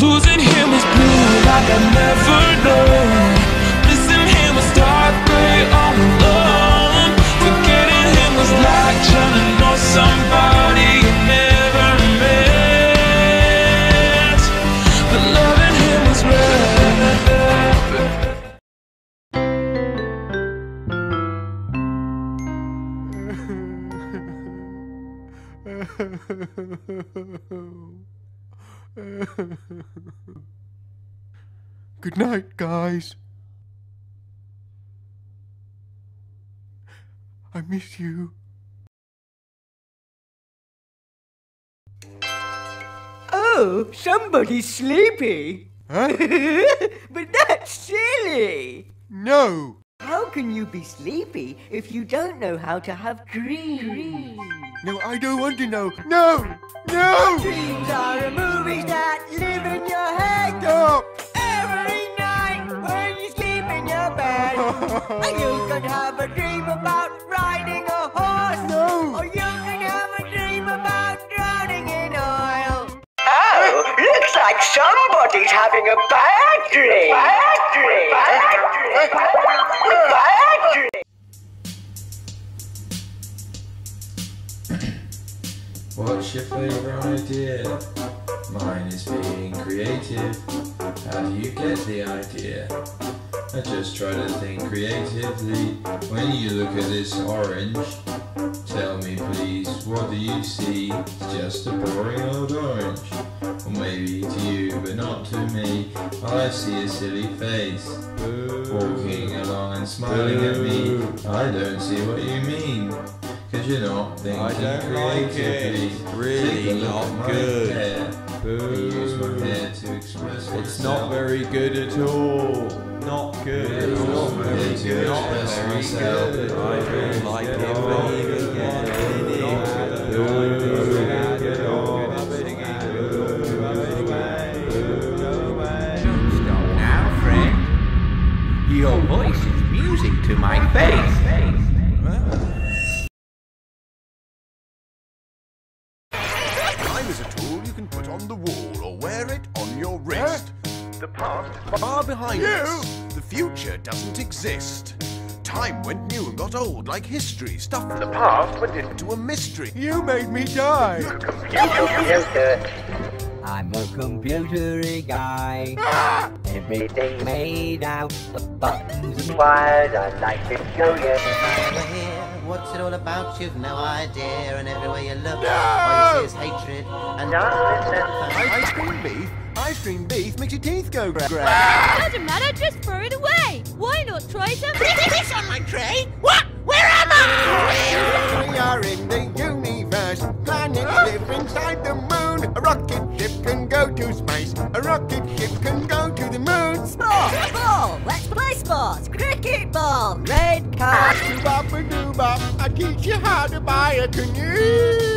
Losing him was blue like I never known. Missing him was dark gray all alone. Forgetting him was like trying to know somebody you never met. But loving him was rare. Good night, guys. I miss you. Oh, somebody's sleepy. Huh? but that's silly. No! How can you be sleepy if you don't know how to have dreams? No, I don't want to know. No! No! Dreams are movies that you can have a dream about riding a horse. No! Or you can have a dream about drowning in oil. Oh, looks like somebody's having a bad dream. Bad dream. Bad dream. Bad dream. What's your favourite idea? Mine is being creative. How do you get the idea? I just try to think creatively. When you look at this orange, tell me please, what do you see? It's just a boring old orange. Or maybe to you, but not to me. I see a silly face. Walking along and smiling at me. I don't see what you mean. Cause you're not thinking I don't like creatively. it. Really Take a look not good. hair. I use my hair to express It's not very good at all. Not good. It's not very good. Not Express very myself. good. I don't like it. Baby. Now, friend, your voice is music to my face. Time is a tool you can put on the wall or wear it on your wrist. The past is far behind us. The future doesn't exist. Time went new and got old like history. Stuff from the past went into a mystery. You made me die! I'm a computery guy. Ah! Everything made out of buttons and wires. I'd like to show you. What's it all about? You've no idea, and everywhere you look, all you see is hatred and Ice cream beef? Ice cream beef makes your teeth go gra gra. Doesn't matter, just throw it away. Why not try some? Fish on my tray? What? Where am I? We are in the universe. Planets live inside the moon. A rocket ship can go to space. A rocket ship can go to the moon. Sports, ball. Let's play sports. Cricket ball. Red card. Bop a doo bop. I teach you how to buy a canoe.